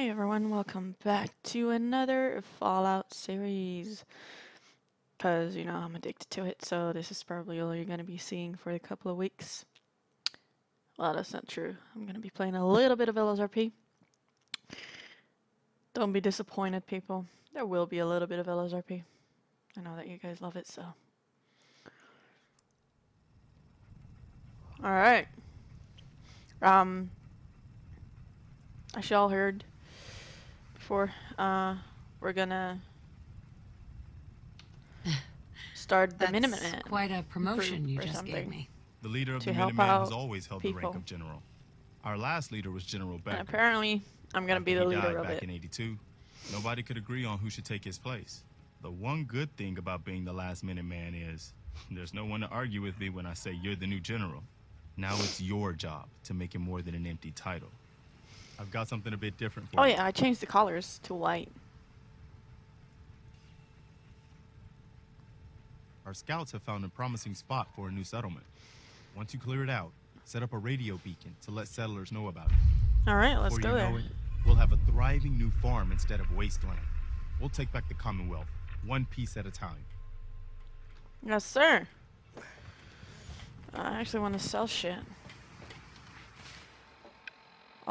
Hey everyone, welcome back to another Fallout series. Because, you know, I'm addicted to it, so this is probably all you're going to be seeing for a couple of weeks. Well, that's not true. I'm going to be playing a little bit of LSRP. Don't be disappointed, people. There will be a little bit of LSRP. I know that you guys love it, so. Alright. Um, as y'all heard before, uh, we're gonna start the That's Minutemen. quite a promotion you just gave me. The leader of to the help Minutemen has always held the rank of general. Our last leader was General Becker. And apparently, I'm gonna be After the he leader died of back it. in 82, nobody could agree on who should take his place. The one good thing about being the last Minuteman is there's no one to argue with me when I say you're the new general. Now it's your job to make it more than an empty title. I've got something a bit different for Oh you. yeah, I changed the colors to white. Our scouts have found a promising spot for a new settlement. Once you clear it out, set up a radio beacon to let settlers know about it. All right, let's Before go there. it, we'll have a thriving new farm instead of wasteland. We'll take back the Commonwealth, one piece at a time. Yes, sir. I actually want to sell shit.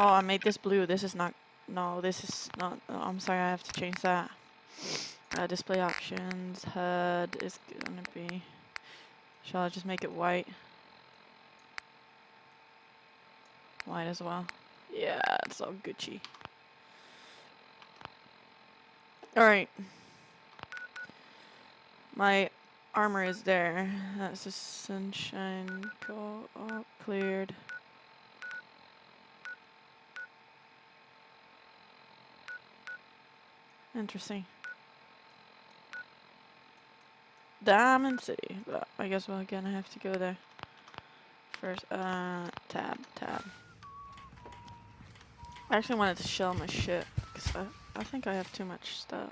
Oh, I made this blue. This is not. No, this is not. oh, I'm sorry, I have to change that. Uh, display options. HUD is gonna be. Shall I just make it white? White as well. Yeah, it's all Gucci. Alright. My armor is there. That's the sunshine go oh, cleared. Interesting. Diamond City, but I guess we're gonna have to go there first. Uh, tab, tab. I actually wanted to shell my shit because I, I think I have too much stuff.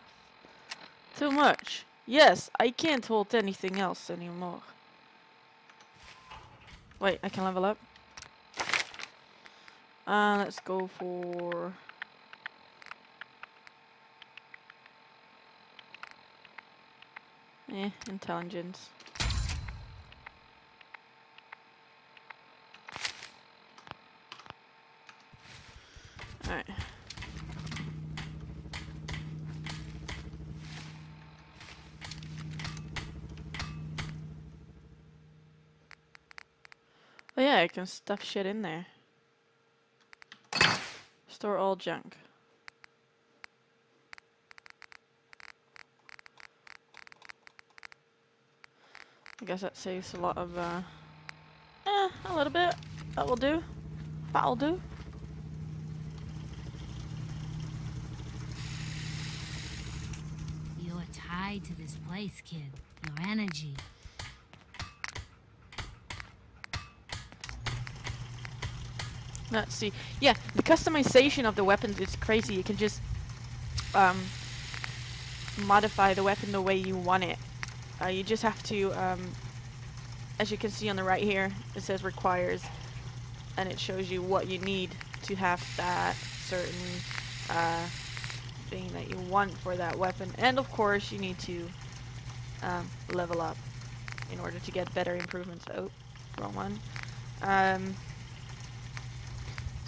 Too much. Yes, I can't hold anything else anymore. Wait, I can level up. Uh, let's go for. Eh, intelligence. Alright. Oh yeah, I can stuff shit in there. Store all junk. Guess that saves a lot of, uh, eh, a little bit. That will do. That'll do. You're tied to this place, kid. Your energy. Let's see. Yeah, the customization of the weapons is crazy. You can just um, modify the weapon the way you want it. Uh, you just have to, um, as you can see on the right here, it says requires, and it shows you what you need to have that certain uh, thing that you want for that weapon. And of course, you need to um, level up in order to get better improvements. Oh, wrong one. Um,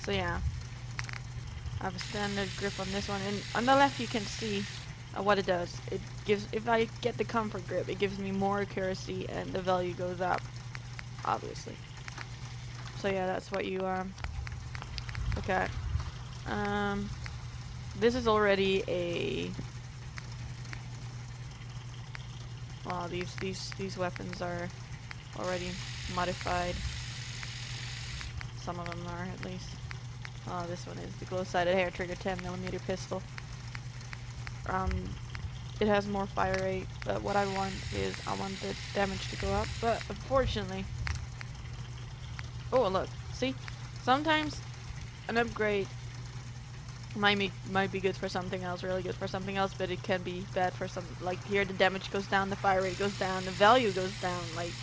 so yeah, I have a standard grip on this one, and on the left you can see uh, what it does. It gives, if I get the comfort grip, it gives me more accuracy, and the value goes up, obviously. So yeah, that's what you um, look at. Um, this is already a. Wow, these these these weapons are already modified. Some of them are at least. Oh, this one is the glow-sighted hair trigger 10 millimeter pistol. Um, it has more fire rate, but what I want is I want the damage to go up. But unfortunately, oh look, see, sometimes an upgrade might be might be good for something else, really good for something else, but it can be bad for some. Like here, the damage goes down, the fire rate goes down, the value goes down, like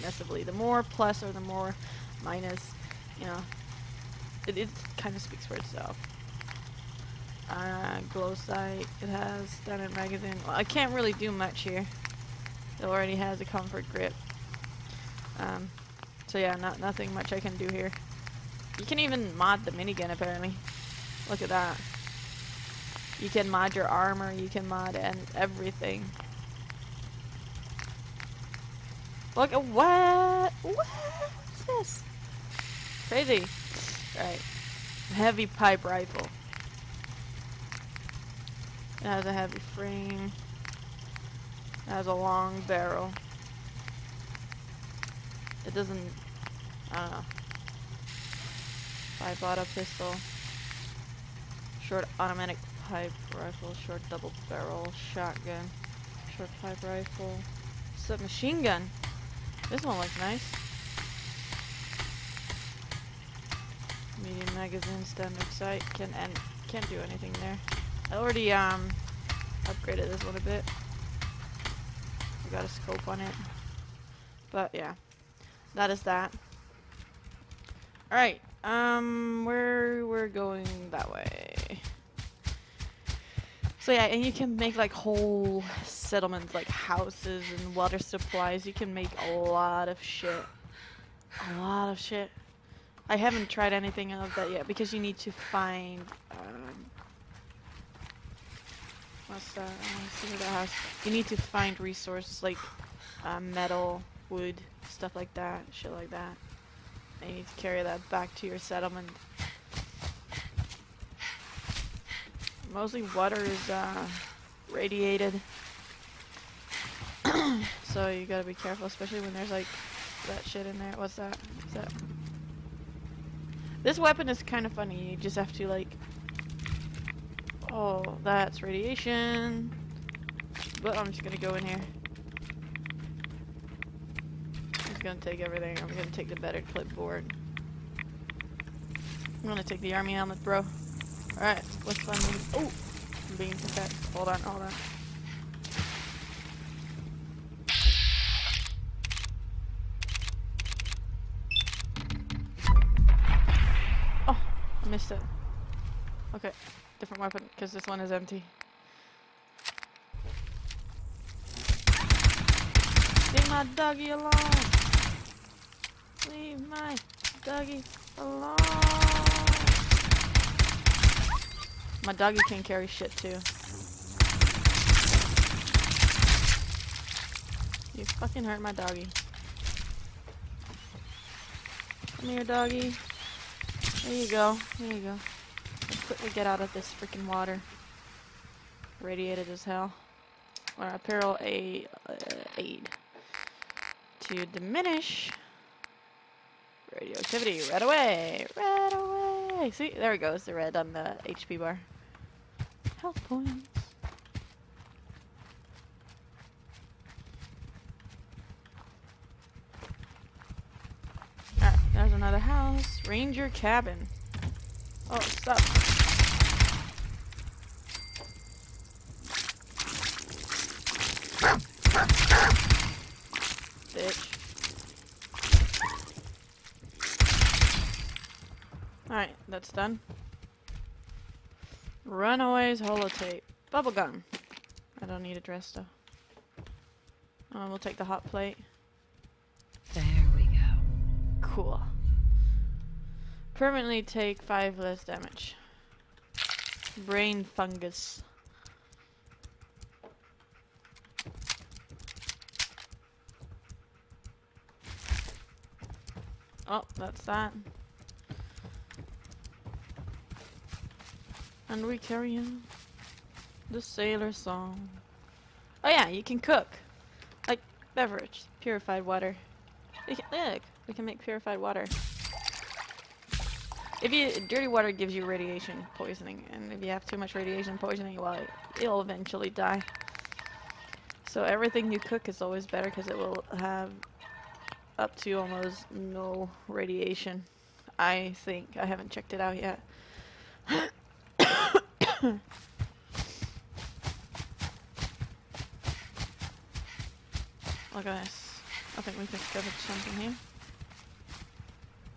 massively. The more plus or the more minus, you know, it, it kind of speaks for itself. Uh, glow sight. It has standard magazine. Well, I can't really do much here. It already has a comfort grip. Um, so yeah, not nothing much I can do here. You can even mod the minigun apparently. Look at that. You can mod your armor, you can mod and everything. Look at what? What? What's this? Crazy. Right. Heavy pipe rifle. It has a heavy frame. It has a long barrel. It doesn't, I don't know. Five auto pistol. Short automatic pipe rifle, short double barrel, shotgun, short pipe rifle, submachine gun. This one looks nice. Medium magazine, standard sight, can and can't do anything there. I already um upgraded this one a bit. I got a scope on it. But yeah. That is that. Alright, um we're we're going that way. So yeah, and you can make like whole settlements, like houses and water supplies. You can make a lot of shit. A lot of shit. I haven't tried anything of that yet because you need to find. Um, what's that? See that has. You need to find resources like uh, metal, wood, stuff like that, shit like that. And you need to carry that back to your settlement. Mostly water is uh, radiated. so you gotta be careful, especially when there's like that shit in there. What's that? What's that? This weapon is kind of funny. You just have to like... Oh, that's radiation. But I'm just gonna go in here. I'm just gonna take everything. I'm gonna take the better clipboard. I'm gonna take the army helmet, bro. Alright, what's fun? Oh! I'm being attacked. Hold on, hold on. Oh, I missed it. Okay, different weapon, because this one is empty. Leave my doggy alone! Leave my doggy alone! My doggy can carry shit too. You fucking hurt my doggy. Come here, doggy. There you go. There you go. Let's get out of this freaking water. Radiated as hell. Or apparel a uh, aid to diminish radioactivity right away. Right away. See, there it goes. The red on the HP bar. Health points. Alright, there's another house. Ranger cabin. Oh, stop. Bitch. Alright, that's done. Runaways holotape. Bubblegum. I don't need a dress though. Oh, we'll take the hot plate. There we go. Cool. Permanently take 5 less damage. Brain fungus. Oh, that's that. And we carry on the sailor song. Oh yeah, you can cook. Like beverage, purified water. We can, look, we can make purified water. If you dirty water gives you radiation poisoning, and if you have too much radiation poisoning, well, you'll eventually die. So everything you cook is always better because it will have up to almost no radiation. I think I haven't checked it out yet. Hmm. Look at this. I think we discovered something here.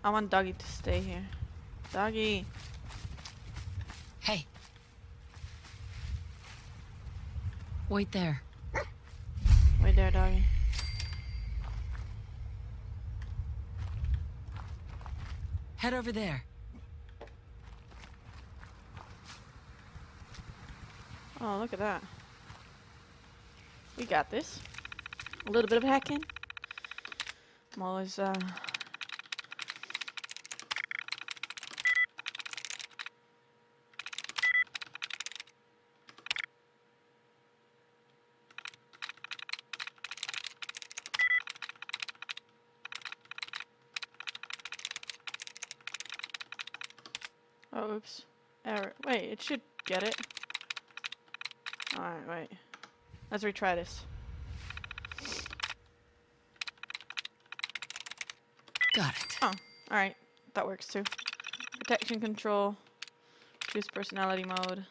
I want Doggy to stay here. Doggy. Hey, Wait there. Wait there, doggy. Head over there. Oh, look at that. We got this. A little bit of hacking. I'm always, uh... Oh, oops. Error. Wait, it should get it. Alright, wait. Let's retry this. Got it. Oh, alright. That works too. Protectron control. Choose personality mode.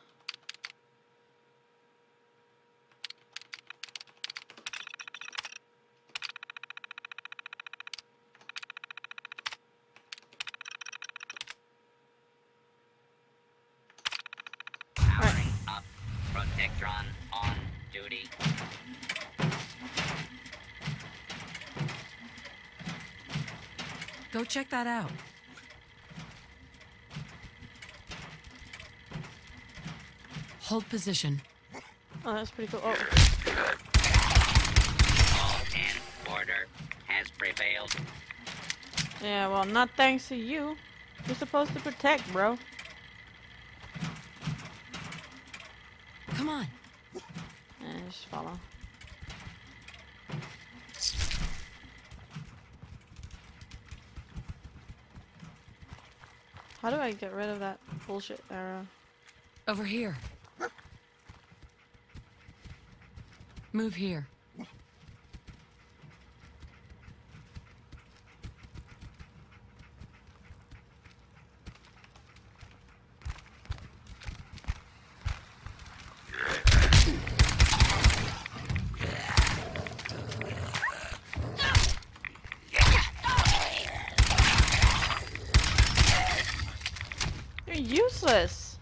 Powering up. Protectron on duty. Go check that out. Hold position. Oh, that's pretty cool. Oh, and order has prevailed. yeah, well, not thanks to you. You're supposed to protect, bro. Come on. Eh, just follow. How do I get rid of that bullshit arrow? Over here. Move here. You're useless!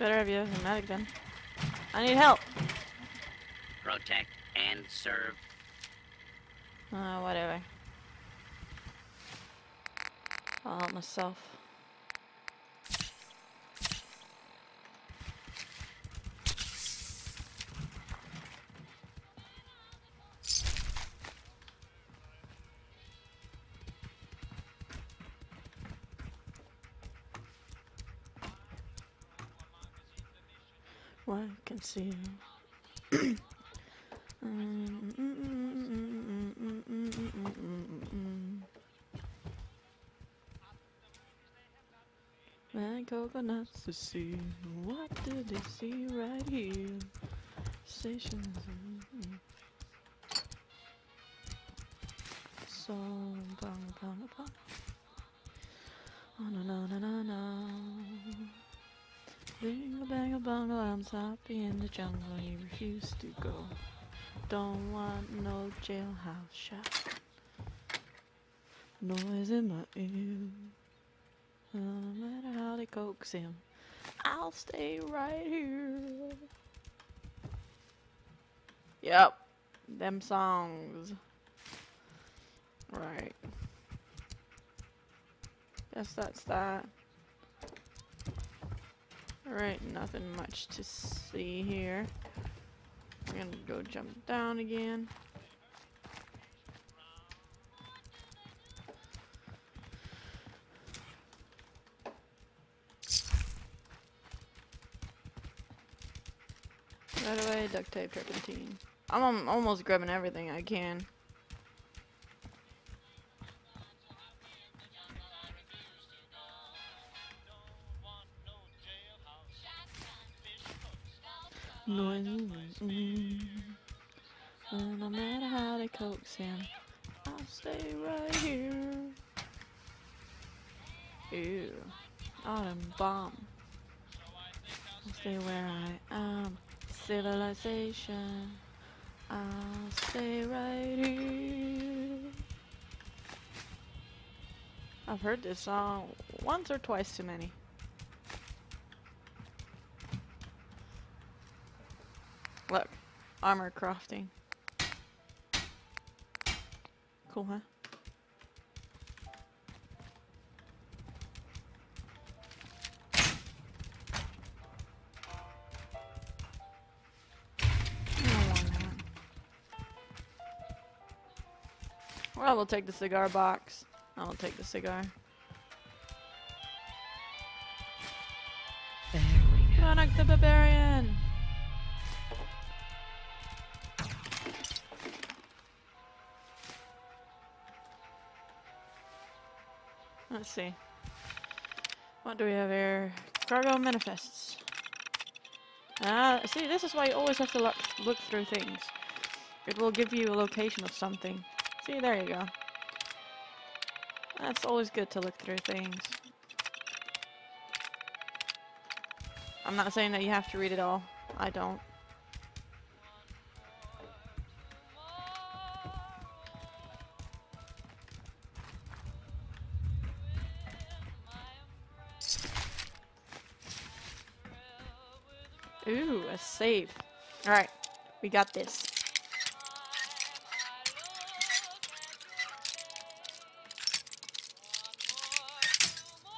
Better have you as a medic then. I need help! Protect and serve. Uh, whatever. I'll help myself. Can see you. Man, coconuts to see. What did they see right here? Stations. So, bang, bang, bang. Oh, no, no, no, no, no. Bing a bang a bungle, I'm happy in the jungle. You refuse to go. Don't want no jailhouse shot. Noise in my ear. No matter how they coax him, I'll stay right here. Yep, them songs. Right. Guess that's that. Alright, nothing much to see here. I'm gonna go jump down again. Right away, duct tape, turpentine. I'm almost grabbing everything I can. No, mm, and no matter how they coax him, I'll stay right here. Ew, atom bomb. I'll stay where I am. Civilization. I'll stay right here. I've heard this song once or twice too many. Look, armor crafting. Cool, huh? I don't want that. Well, we'll take the cigar box. I'll take the cigar. There we go. Grognak the Barbarian! Let's see. What do we have here? Cargo manifests. Ah, see, this is why you always have to look, look through things. It will give you a location of something. See, there you go. That's always good to look through things. I'm not saying that you have to read it all. I don't. Alright, we got this.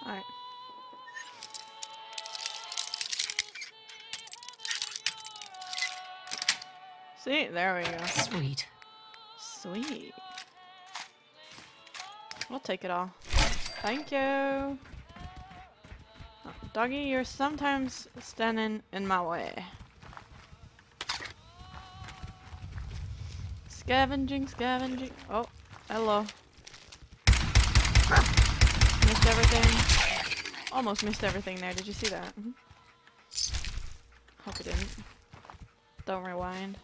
Alright. See, there we go. Sweet. Sweet. We'll take it all. Thank you. Oh, doggy, you're sometimes standing in my way. Scavenging, scavenging. Oh, hello. Missed everything. Almost missed everything there. Did you see that? Mhm. Hope it didn't. Don't rewind.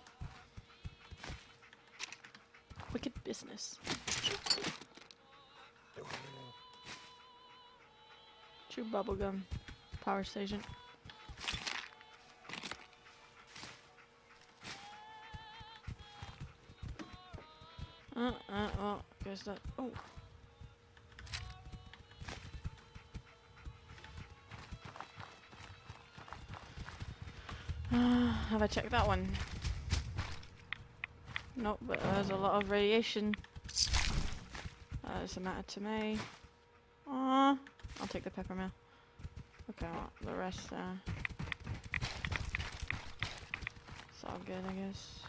Wicked business. Chew bubblegum. Power station. Oh, that. Have I checked that one? Nope, but there's a lot of radiation. Uh, doesn't matter to me. Aw, I'll take the pepper mill. Okay, well, the rest, uh... It's all good, I guess.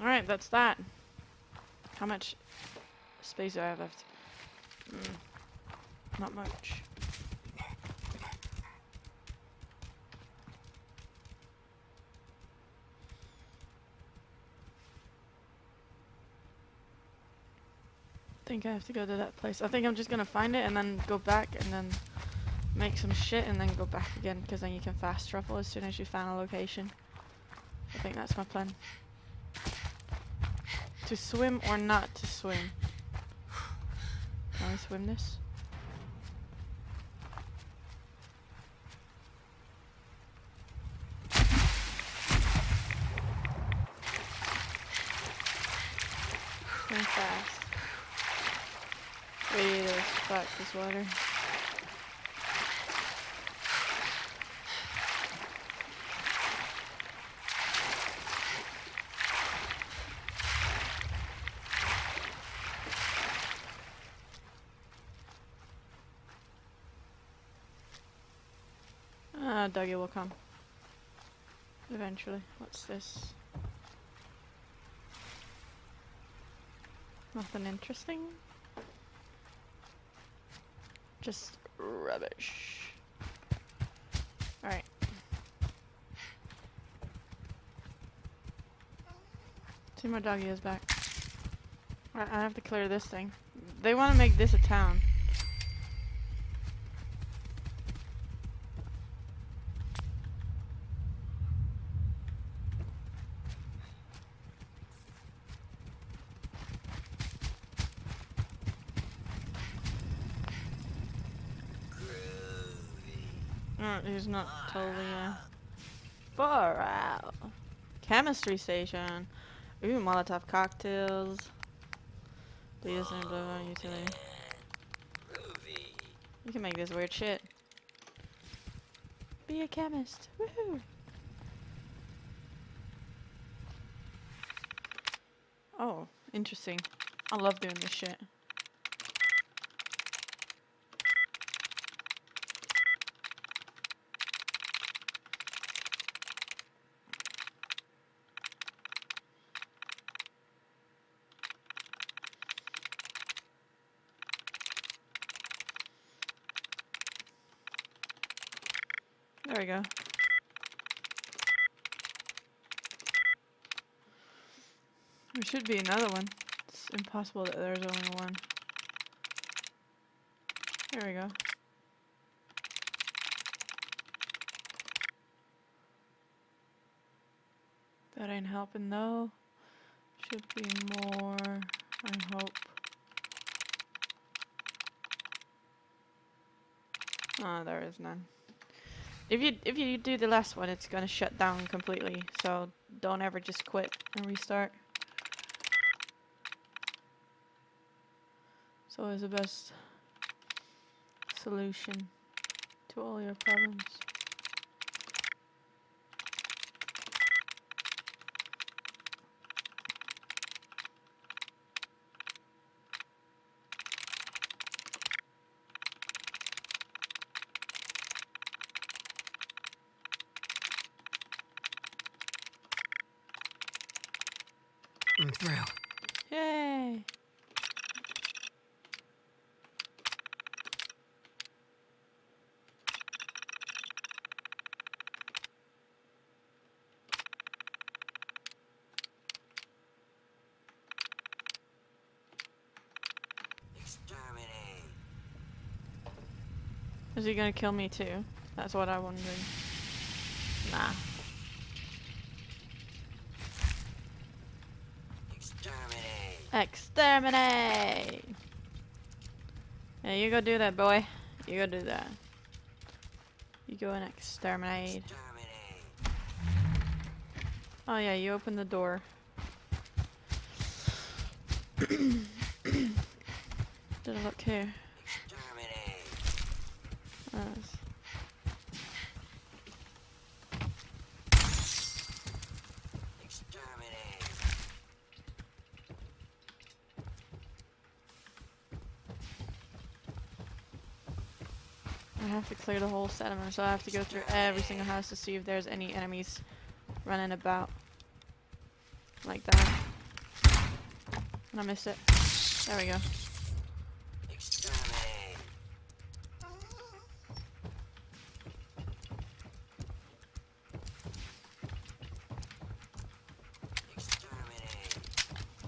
Alright, that's that. How much space do I have left? Mm, not much. I think I have to go to that place. I think I'm just gonna find it and then go back and then make some shit and then go back again because then you can fast travel as soon as you find a location. I think that's my plan. To swim or not to swim? Can I swim this? Swim fast. Wait, there's fuck this water. Dougie will come. Eventually. What's this? Nothing interesting? Just rubbish. Alright. See my doggy is back. I have to clear this thing. They want to make this a town. Uh, he's not totally, uh... Far out. Chemistry station. Ooh, Molotov cocktails. Data center, blah, blah, utility. You can make this weird shit. Be a chemist. Woohoo! Oh, interesting. I love doing this shit. There we go. There should be another one. It's impossible that there's only one. There we go. That ain't helping though. Should be more, I hope. Oh, there is none. If you if you do the last one, it's gonna shut down completely. So don't ever just quit and restart. It's always the best solution to all your problems. I'm through. Yay! Exterminate. Is he gonna kill me too? That's what I wondered. Nah. Exterminate. Yeah, you go do that, boy. You go do that. You go and exterminate. Exterminate. Oh yeah, you open the door. Did I look here? Exterminate. Yes. Exterminate. I have to so I have to go through every single house to see if there's any enemies running about. Like that. And I missed it. There we go.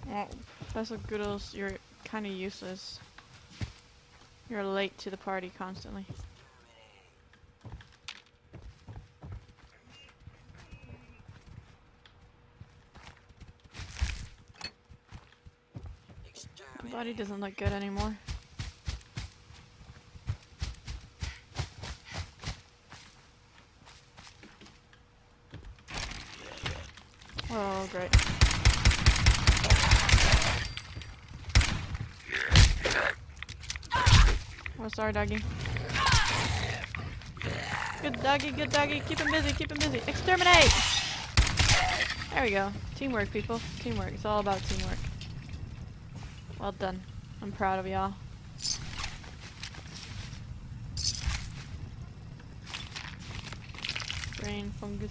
Well, Professor Goodfeels, you're kind of useless. You're late to the party constantly. My Exterminate. Body doesn't look good anymore. Oh, great. Oh, sorry, doggy. Good doggy, good doggy. Keep him busy, keep him busy. Exterminate! There we go. Teamwork, people. Teamwork. It's all about teamwork. Well done. I'm proud of y'all. Brain fungus.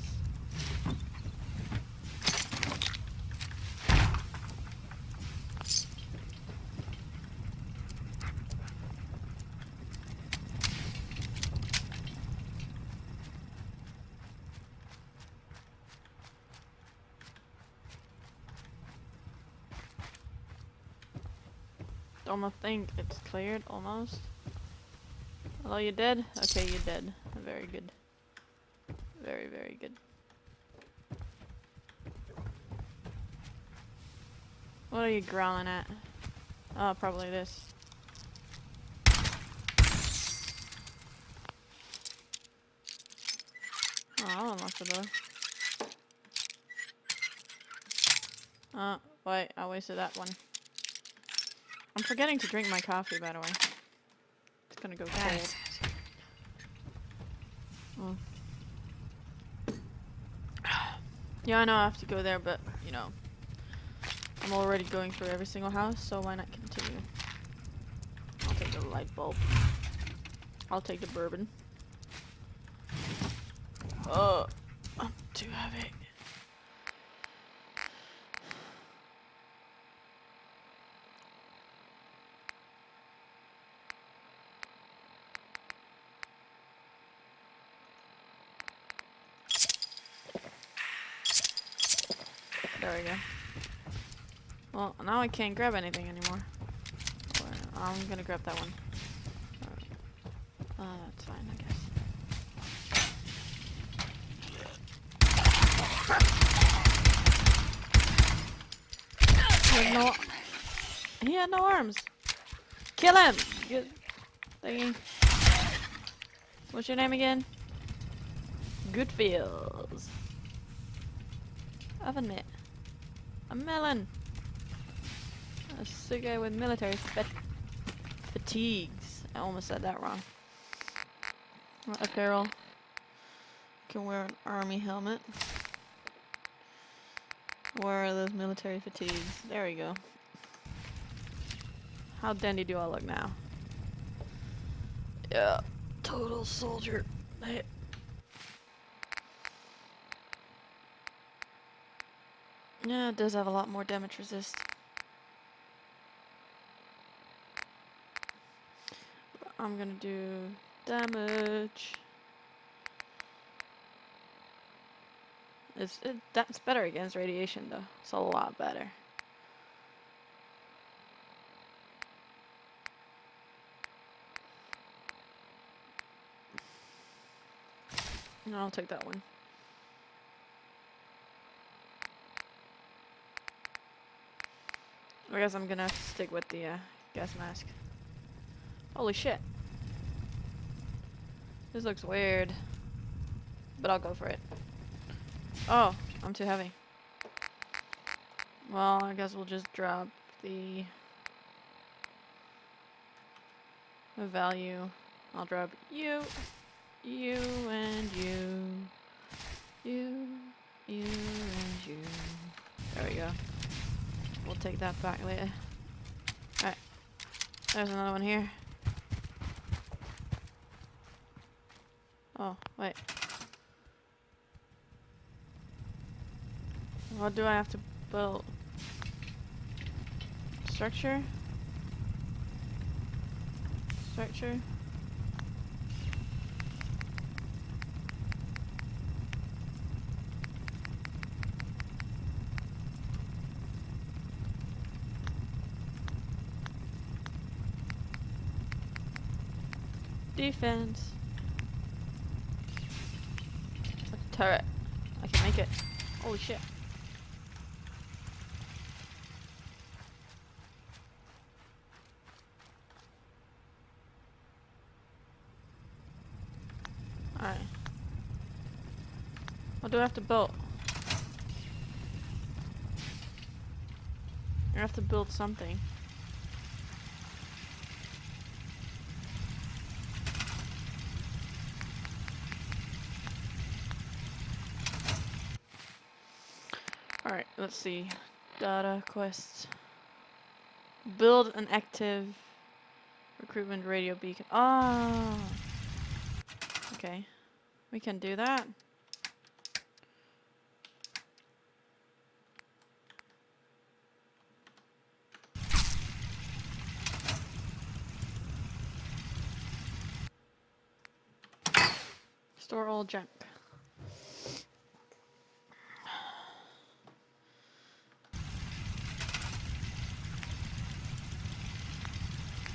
Almost think it's cleared, almost. Hello, you dead? Okay, you're dead. Very good. Very, very good. What are you growling at? Oh, probably this. Oh, I'll unlock the door. Oh, wait, I wasted that one. I'm forgetting to drink my coffee, by the way. It's gonna go cold. That's. Mm. Yeah, I know I have to go there, but, you know, I'm already going through every single house, so why not continue? I'll take the light bulb. I'll take the bourbon. Uh, oh, I'm too heavy. There we go. Well, now I can't grab anything anymore. Or- I'm gonna grab that one. Uh, that's fine, I guess. He had no, he had no arms. Kill him! You thingy. What's your name again? Goodfeels. Oven mitt. Melon. A guy with military fat fatigues. I almost said that wrong. Apparel. Can wear an army helmet. Where are those military fatigues? There we go. How dandy do I look now? Yeah, total soldier. Hey. Yeah, it does have a lot more damage resist. I'm gonna do damage. It's it, that's better against radiation though. It's a lot better. No, I'll take that one. I guess I'm gonna stick with the uh, gas mask. Holy shit. This looks weird. But I'll go for it. Oh, I'm too heavy. Well, I guess we'll just drop the the value. I'll drop you, you, and you, you, you, and you. There we go. We'll take that back later. Alright. There's another one here. Oh, wait. What do I have to build? Structure? Structure? Defense. A turret. I can make it. Holy shit. Alright. What do I have to build? I have to build something. Alright, let's see. Data quest. Build an active recruitment radio beacon. Ah. Okay. We can do that. Store all junk.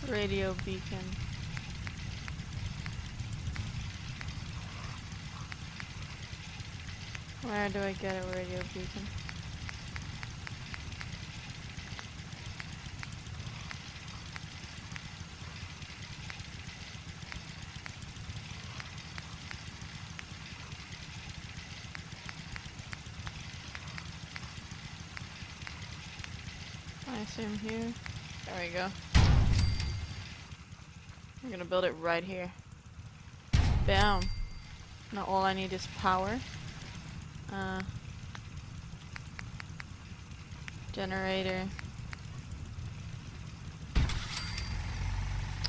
Radio beacon. Where do I get a radio beacon? I assume here. There we go. Gonna build it right here. Bam. Now all I need is power. Uh, generator.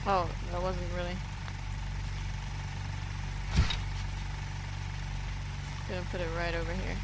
Oh, that wasn't really. Gonna put it right over here.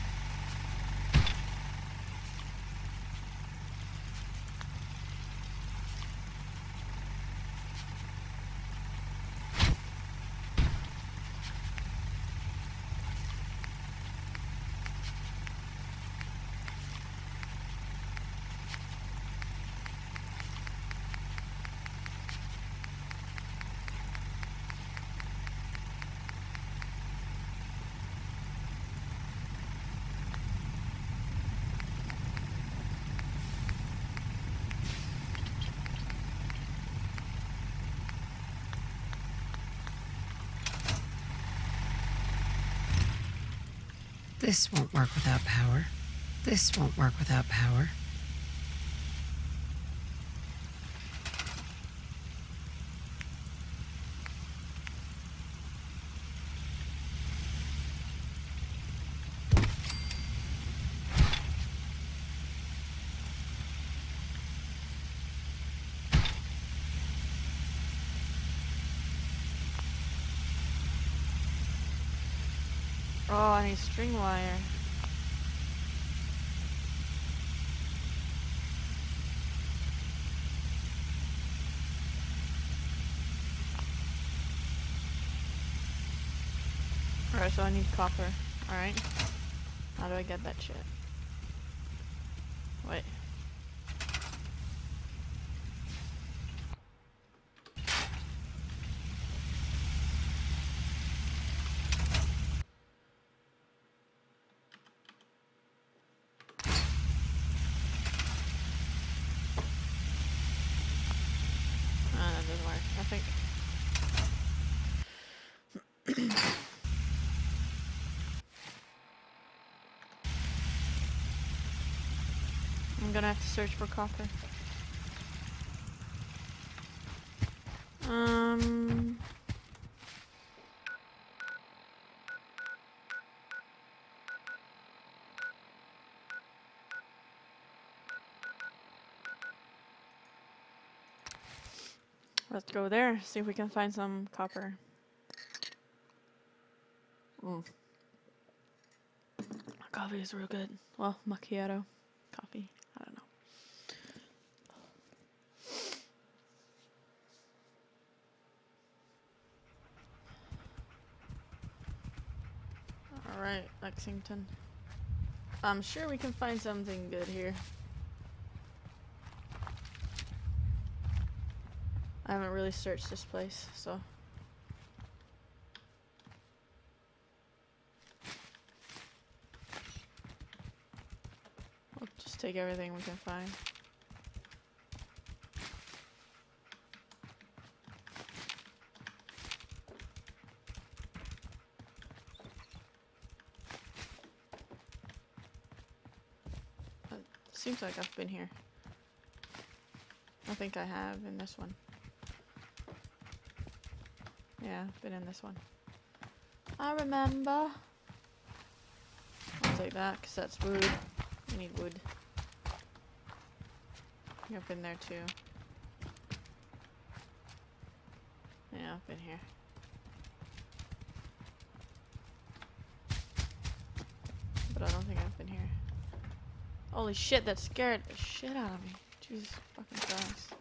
This won't work without power. This won't work without power. Need string wire. Alright, so I need copper. Alright. How do I get that shit? Wait. Ah, that doesn't work. I think. I'm gonna have to search for copper. Um. Let's go there, see if we can find some copper. Mm. Coffee is real good. Well, macchiato coffee. I don't know. Alright, Lexington. I'm sure we can find something good here. I haven't really searched this place, so. We'll just take everything we can find. Uh, Seems like I've been here. I think I have in this one. Yeah, I've been in this one. I remember. I'll take that, because that's wood. We need wood. You've been there too. Yeah, I've been here. But I don't think I've been here. Holy shit, that scared the shit out of me. Jesus fucking Christ.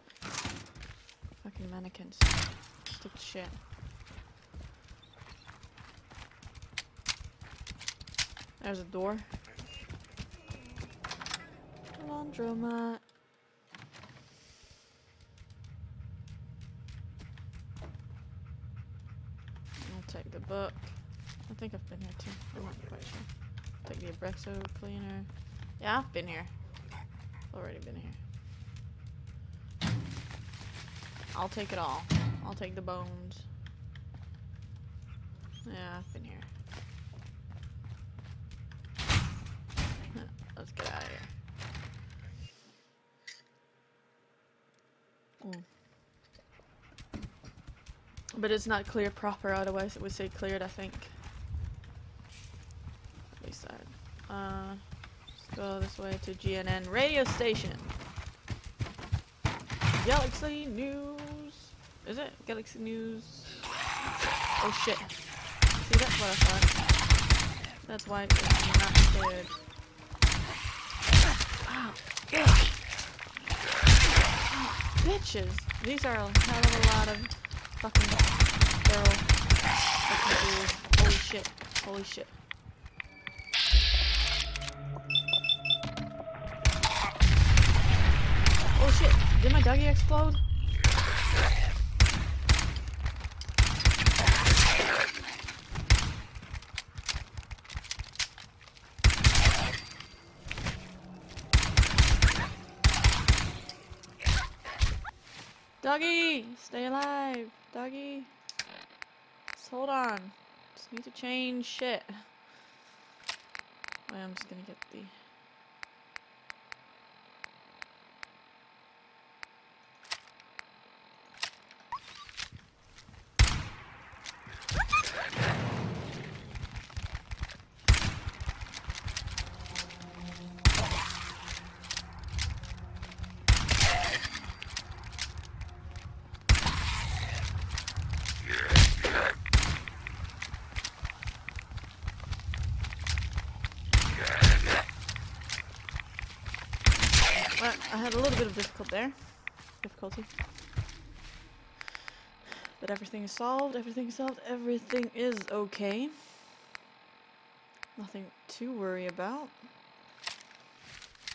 Fucking mannequins. Stupid shit. There's a door. Laundromat. I'll take the book. I think I've been here too. I'm not quite sure. Take the Abraxo cleaner. Yeah, I've been here. Already been here. I'll take it all. I'll take the bones. Yeah, I've been here. Let's get out of here. But it's not clear proper, otherwise it would say cleared, I think. At least that. Uh, let's go this way to GNN radio station. Galaxy News. Is it? Galaxy News. Oh shit. See, that's what I thought. That's why it's not cleared. Ow. Bitch. Ah, Bitches. These are a hell of a lot of fucking barrel. Holy shit. Holy shit. Oh shit. Did my doggy explode? Doggy! Stay alive! Doggy! Just hold on. Just need to change shit. Wait, I'm just gonna get the... Well, I had a little bit of difficult there. Difficulty. But everything is solved, everything is solved, everything is okay. Nothing to worry about.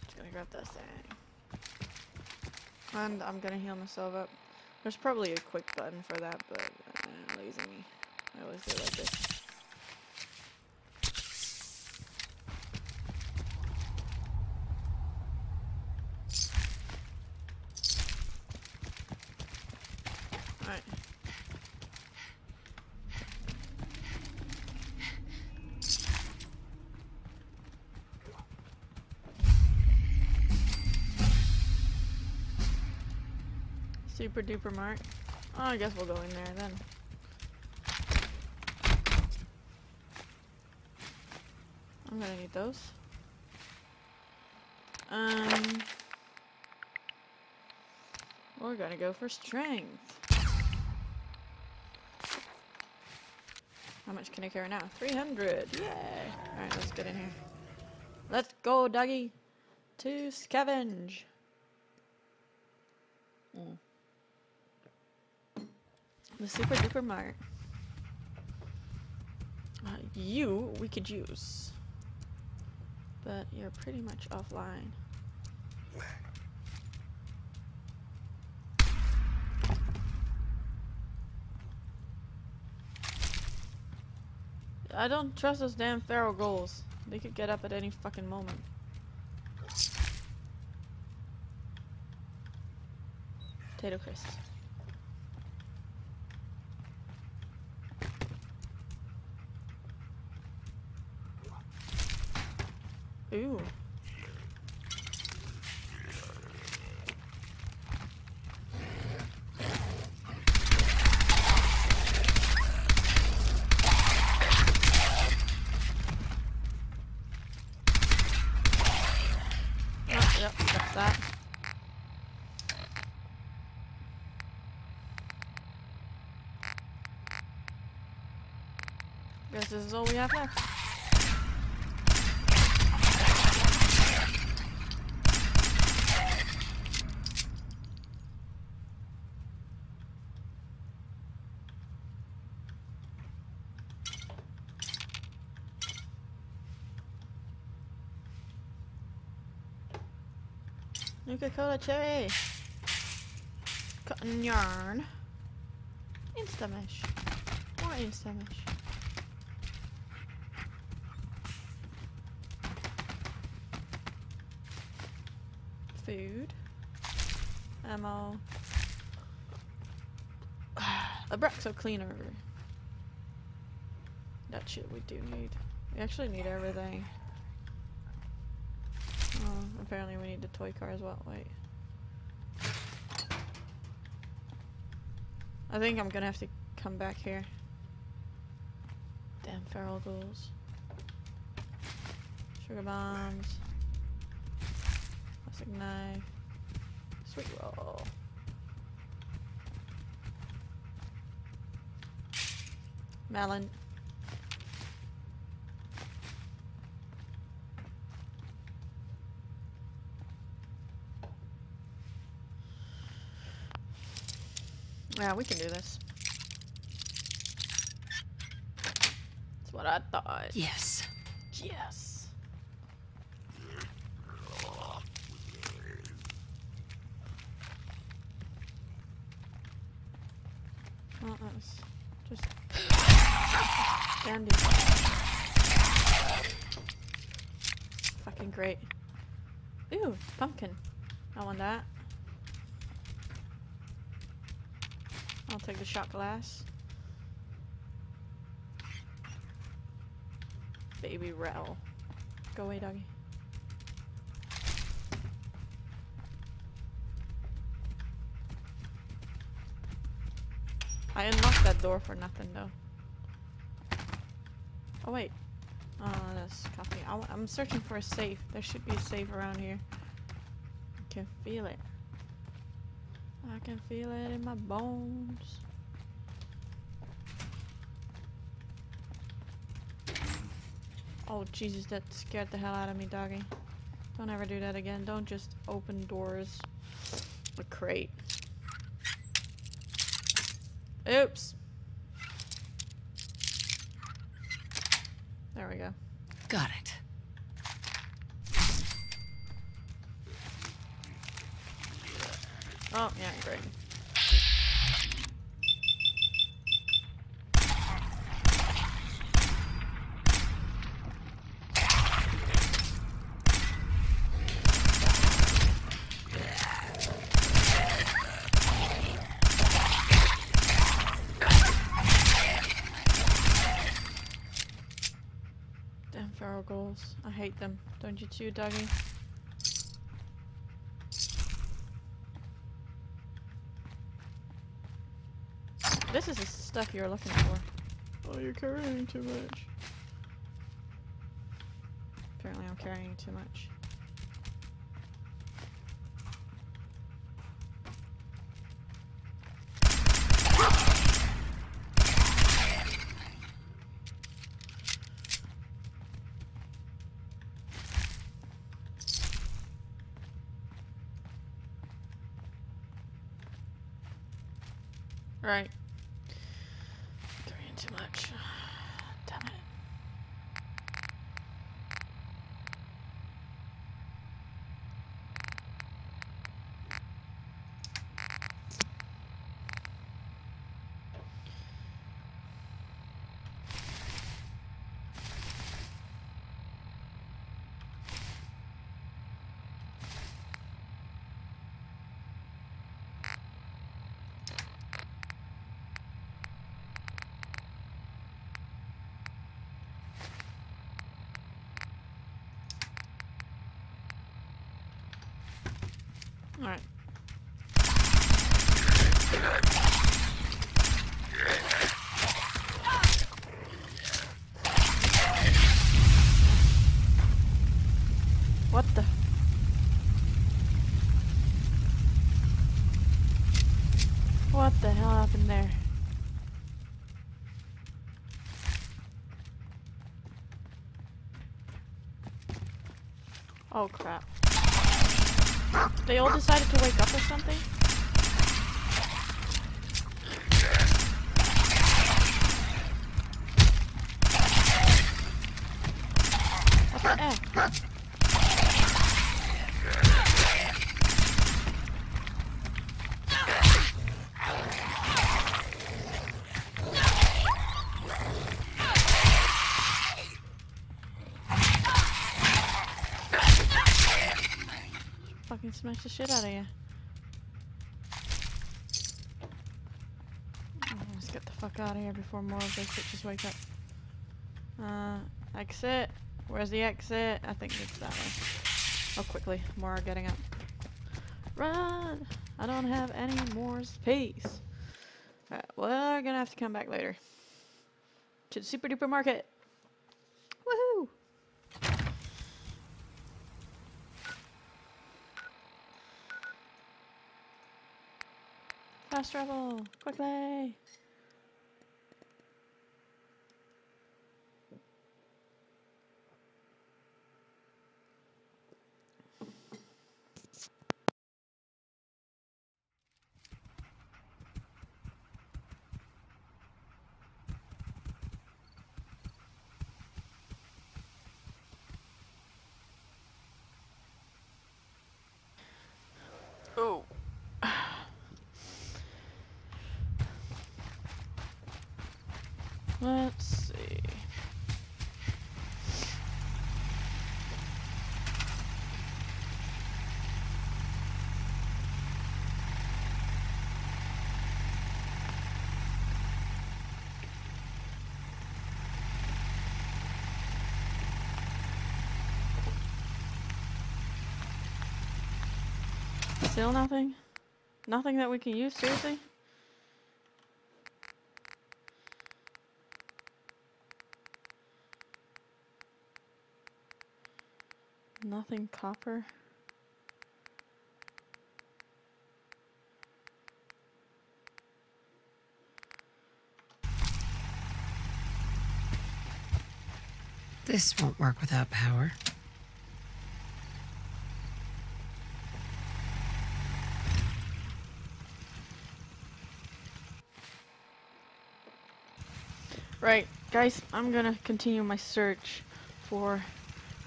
Just gonna grab that thing. And I'm gonna heal myself up. There's probably a quick button for that, but uh, lazy me. I always do like this. Super duper mart. Oh, I guess we'll go in there then. I'm gonna need those. Um, we're gonna go for strength. How much can I carry now? 300! Yay! Alright, let's get in here. Let's go, doggy! To scavenge! Mm. The super duper mart. Uh, you, we could use. But you're pretty much offline. I don't trust those damn feral ghouls. They could get up at any fucking moment. Potato crisps. Ooh. Oh. Guess this is all we have left. Nuka-Cola cherry. Cotton yarn. Instamash. More Instamash. Food. Ammo. Abraxo cleaner. That shit we do need. We actually need everything. Apparently we need the toy car as well. Wait. I think I'm gonna have to come back here. Damn feral ghouls. Sugar bombs. Plastic knife. Sweet roll. Melon. Yeah, we can do this. That's what I thought. Yes. Yes. That just dandy. Fucking great. Ooh, pumpkin. I want that. Take the shot glass. Baby rattle. Go away, doggy. I unlocked that door for nothing though. Oh wait. Oh, that's coffee. I'm searching for a safe. There should be a safe around here. I can feel it. I can feel it in my bones. Oh Jesus, that scared the hell out of me, doggy. Don't ever do that again. Don't just open doors. A crate. Oops. There we go. Got it. Oh, yeah, great. Damn feral ghouls. I hate them. Don't you too, doggy? This is the stuff you're looking for. Oh, you're carrying too much. Apparently I'm carrying too much. Right. Carrying too much. Damn it. Alright. What the? What the hell happened there? Oh crap. They all decided to wake up or something? What the F? Smash the shit out of you. Oh, Let's get the fuck out of here before more of those bitches wake up. Uh, exit. Where's the exit? I think it's that way. Oh, quickly. More are getting up. Run! I don't have any more space. Alright. we're gonna have to come back later. To the super duper market. Woohoo! Fast travel! Quickly! Oh. Let's see. Still nothing? Nothing that we can use, seriously? Nothing copper? This won't work without power. Right, guys, I'm gonna continue my search for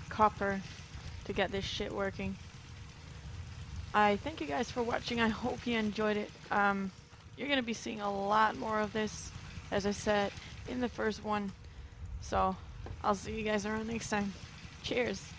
copper to get this shit working. I thank you guys for watching. I hope you enjoyed it. Um, you're gonna be seeing a lot more of this, as I said, in the first one. So, I'll see you guys around next time. Cheers.